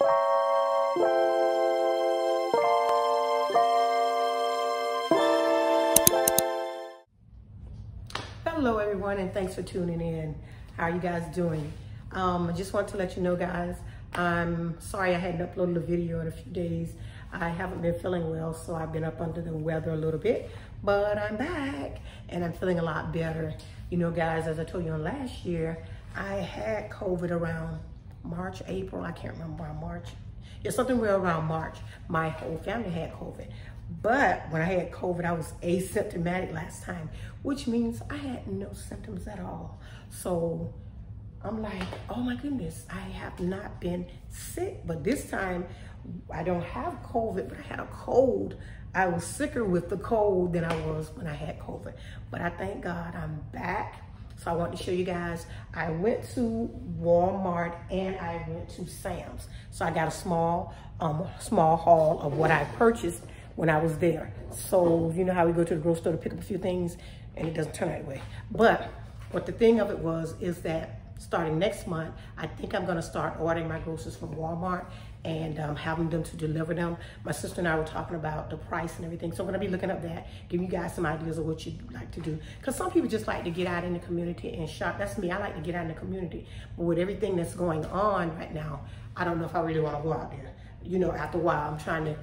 Hello everyone and thanks for tuning in. How are you guys doing? Um, I just want to let you know guys, I'm sorry I hadn't uploaded a video in a few days. I haven't been feeling well, so I've been up under the weather a little bit, but I'm back and I'm feeling a lot better. You know guys, as I told you on last year, I had COVID around March, April, I can't remember around March. Yeah, something around March. My whole family had COVID. But when I had COVID, I was asymptomatic last time, which means I had no symptoms at all. So I'm like, oh my goodness, I have not been sick. But this time, I don't have COVID, but I had a cold. I was sicker with the cold than I was when I had COVID. But I thank God I'm back. So I want to show you guys, I went to Walmart and I went to Sam's. So I got a small, um, small haul of what I purchased when I was there. So you know how we go to the grocery store to pick up a few things and it doesn't turn out that way. But what the thing of it was is that starting next month, I think I'm gonna start ordering my groceries from Walmart and um, having them to deliver them. My sister and I were talking about the price and everything. So I'm gonna be looking up that, giving you guys some ideas of what you'd like to do. Cause some people just like to get out in the community and shop. That's me, I like to get out in the community. But with everything that's going on right now, I don't know if I really wanna go out there. You know, after a while, I'm trying to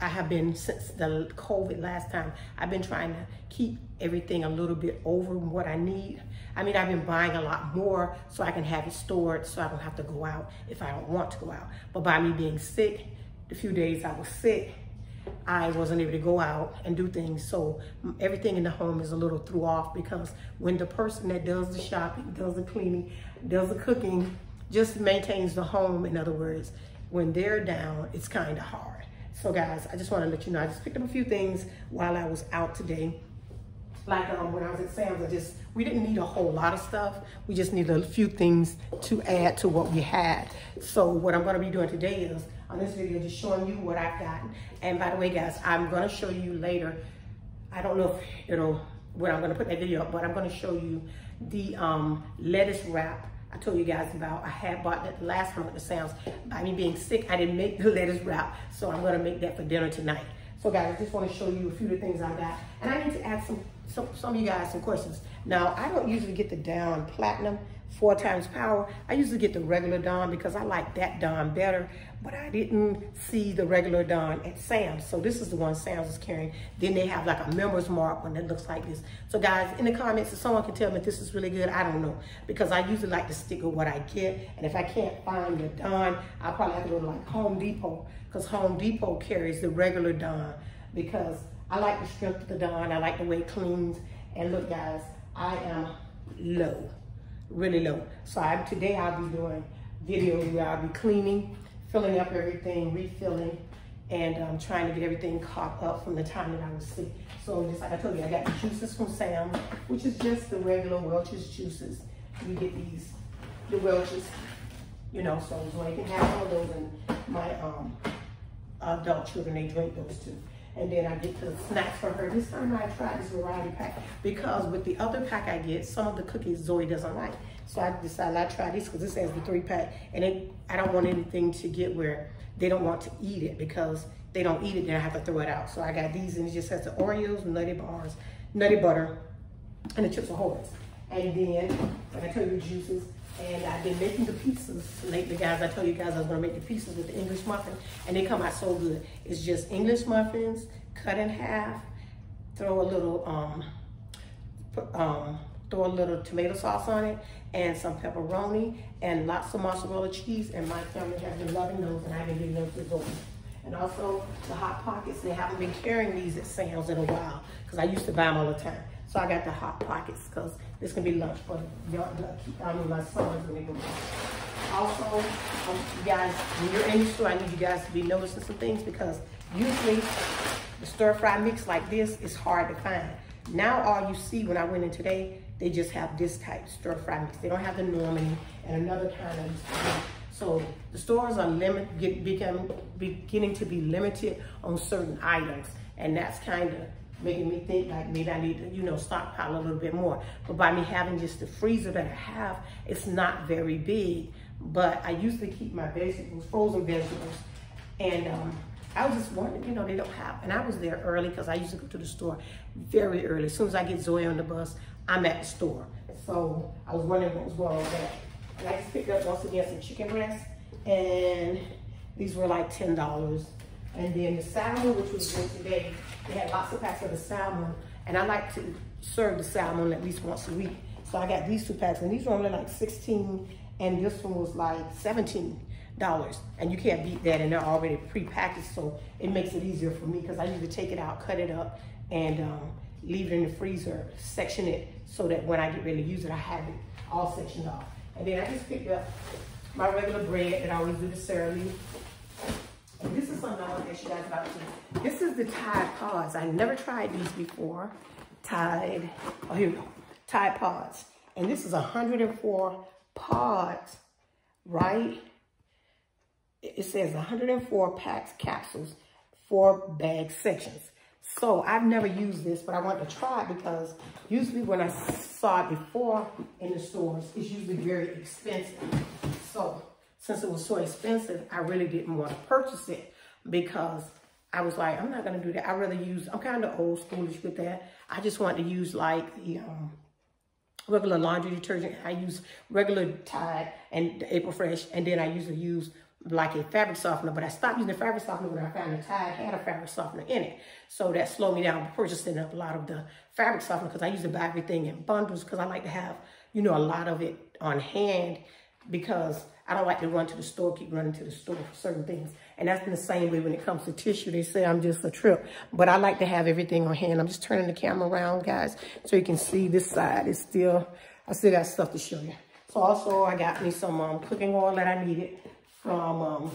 I have been since the COVID last time, I've been trying to keep everything a little bit over what I need. I mean, I've been buying a lot more so I can have it stored so I don't have to go out if I don't want to go out. But by me being sick, the few days I was sick, I wasn't able to go out and do things. So everything in the home is a little threw off because when the person that does the shopping, does the cleaning, does the cooking, just maintains the home, in other words, when they're down, it's kind of hard. So guys, I just want to let you know, I just picked up a few things while I was out today. Like um, when I was at Sam's, I just, we didn't need a whole lot of stuff. We just needed a few things to add to what we had. So what I'm going to be doing today is, on this video, just showing you what I've gotten. And by the way, guys, I'm going to show you later. I don't know if it'll, when I'm going to put that video up, but I'm going to show you the um, lettuce wrap I told you guys about, I had bought that last time at the Sam's. By me being sick, I didn't make the lettuce wrap, so I'm gonna make that for dinner tonight. So guys, I just wanna show you a few of the things I got. And I need to ask some, some, some of you guys some questions. Now, I don't usually get the Dawn Platinum four times power. I usually get the regular Dawn because I like that Dawn better, but I didn't see the regular Dawn at Sam's. So this is the one Sam's is carrying. Then they have like a member's mark one that looks like this. So guys, in the comments, if someone can tell me if this is really good, I don't know. Because I usually like to stick with what I get. And if I can't find the Dawn, I'll probably have to go to like Home Depot because Home Depot carries the regular Dawn because I like the strength of the Dawn. I like the way it cleans. And look guys, I am low really low. So I, today I'll be doing videos where I'll be cleaning, filling up everything, refilling, and um, trying to get everything caught up from the time that I was sick. So just like I told you, I got the juices from Sam, which is just the regular Welch's juices. You get these, the Welch's, you know, so, so I can have of those and my um, adult children, they drink those too. And then I get the snacks for her. This time I tried this variety pack because with the other pack I get, some of the cookies Zoe doesn't like. So I decided I'd try this because this has the three pack. And it, I don't want anything to get where they don't want to eat it because they don't eat it, then I have to throw it out. So I got these and it just has the Oreos, nutty bars, Nutter Butter, and the Chips Ahoy. And then, like I tell you, juices, and I've been making the pizzas lately, guys. I told you guys I was gonna make the pizzas with the English muffin, and they come out so good. It's just English muffins, cut in half, throw a little, um, um, throw a little tomato sauce on it, and some pepperoni, and lots of mozzarella cheese, and my family has been loving those, and I've been giving them to Zoe. And also the Hot Pockets, they haven't been carrying these at Sam's in a while, because I used to buy them all the time. So I got the Hot Pockets, because this can be lunch for young, I mean, my sons they go Also, um, you guys, when you're in the store, I need you guys to be noticing some things because usually the stir fry mix like this is hard to find. Now all you see when I went in today, they just have this type stir fry mix. They don't have the Normandy and another kind of so the stores are limit, get, become, beginning to be limited on certain items. And that's kind of making me think like maybe I need to, you know, stockpile a little bit more. But by me having just the freezer that I have, it's not very big. but I usually keep my vegetables, frozen vegetables. And um, I was just wondering, you know, they don't have, and I was there early because I used to go to the store very early. As soon as I get Zoe on the bus, I'm at the store. So I was wondering what was going on there. And I just picked up once again some chicken breasts and these were like $10. And then the salad, which was good today, they had lots of packs of the salmon. And I like to serve the salmon at least once a week. So I got these two packs and these were only like 16 and this one was like 17 dollars and you can't beat that and they're already pre-packaged so it makes it easier for me because I need to take it out cut it up and um, leave it in the freezer section it so that when I get ready to use it I have it all sectioned off and then I just picked up my regular bread that I always do the Sara Lee this is something I want to ask you guys about too. This is the Tide Pods. I never tried these before. Tide oh here we go. Tide Pods. And this is 104 pods right? It says 104 packs capsules, four bag sections. So I've never used this, but I want to try it because usually when I saw it before in the stores, it's usually very expensive. Since it was so expensive, I really didn't want to purchase it because I was like, I'm not going to do that. I rather use, I'm kind of old schoolish with that. I just want to use like the um, regular laundry detergent. I use regular Tide and April Fresh, and then I usually use like a fabric softener, but I stopped using the fabric softener when I found the Tide had a fabric softener in it. So that slowed me down purchasing up a lot of the fabric softener because I used to buy everything in bundles because I like to have, you know, a lot of it on hand because I don't like to run to the store, keep running to the store for certain things. And that's in the same way when it comes to tissue. They say I'm just a trip, but I like to have everything on hand. I'm just turning the camera around, guys, so you can see this side is still, I still got stuff to show you. So also I got me some um, cooking oil that I needed from, um,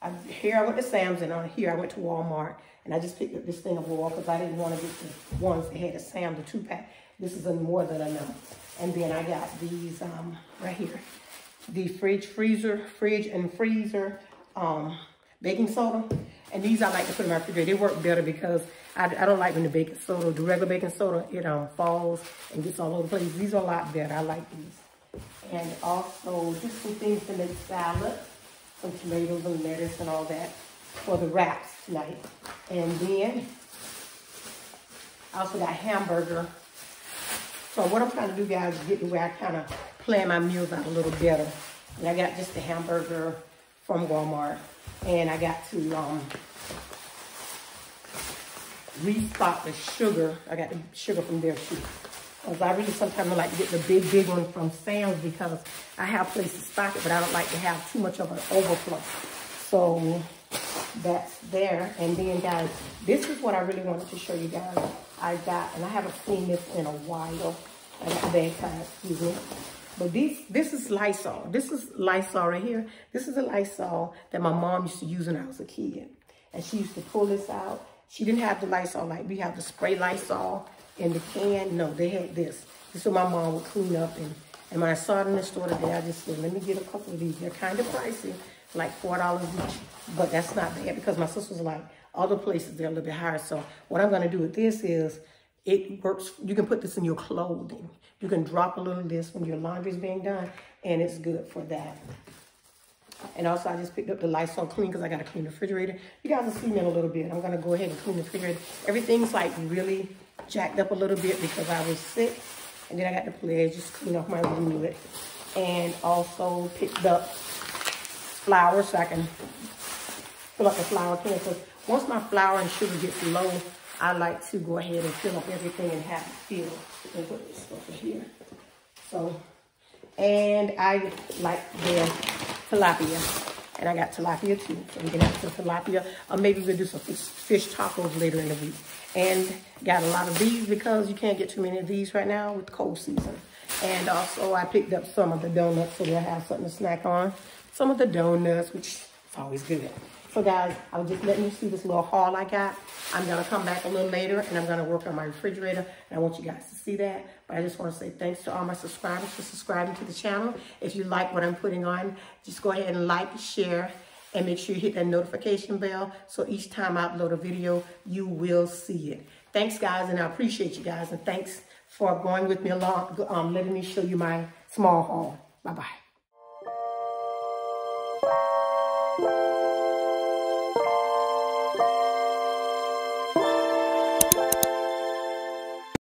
I, here I went to Sam's and on here I went to Walmart and I just picked up this thing of oil because I didn't want to get the ones that had a Sam, the two pack. This is a more than enough. And then I got these um, right here. The fridge, freezer, fridge and freezer um, baking soda. And these I like to put in my refrigerator. They work better because I, I don't like when the baking soda, the regular baking soda, it um, falls and gets all over the place. These are a lot better. I like these. And also just some things to make salad some tomatoes and lettuce and all that for the wraps tonight. And then I also got hamburger. So what I'm trying to do, guys, is get to where I kind of plan my meals out a little better. And I got just the hamburger from Walmart. And I got to um, restock the sugar. I got the sugar from there too. Because I really sometimes I like to get the big, big one from Sam's because I have places to stock it, but I don't like to have too much of an overflow. So that's there. And then, guys, this is what I really wanted to show you guys. I got, and I haven't seen this in a while. I got the bag tie, excuse me. But these, this is Lysol. This is Lysol right here. This is a Lysol that my mom used to use when I was a kid. And she used to pull this out. She didn't have the Lysol like we have the spray Lysol in the can. No, they had this. This is what my mom would clean up. And, and when I saw it in the store today, I just said, let me get a couple of these. They're kind of pricey, like $4 each. But that's not bad because my sister's like, other places, they're a little bit higher. So what I'm going to do with this is, it works. You can put this in your clothing. You can drop a little of this when your laundry is being done, and it's good for that. And also, I just picked up the Lysol Clean because I got to clean the refrigerator. You guys will see me in a little bit. I'm going to go ahead and clean the refrigerator. Everything's like really jacked up a little bit because I was sick. And then I got the pledge, just clean off my wood. And also picked up flour so I can fill up the flour can. Because once my flour and sugar gets low, I like to go ahead and fill up everything and have it filled. And put this over here. So, and I like the tilapia. And I got tilapia too. So we can have some tilapia. Or maybe we'll do some fish tacos later in the week. And got a lot of these because you can't get too many of these right now with cold season. And also I picked up some of the donuts so they'll have something to snack on. Some of the donuts, which is always good. So guys, I was just letting you see this little haul I got. I'm gonna come back a little later and I'm gonna work on my refrigerator and I want you guys to see that. But I just wanna say thanks to all my subscribers for subscribing to the channel. If you like what I'm putting on, just go ahead and like, share, and make sure you hit that notification bell so each time I upload a video, you will see it. Thanks, guys, and I appreciate you guys, and thanks for going with me along, um, letting me show you my small haul. Bye-bye.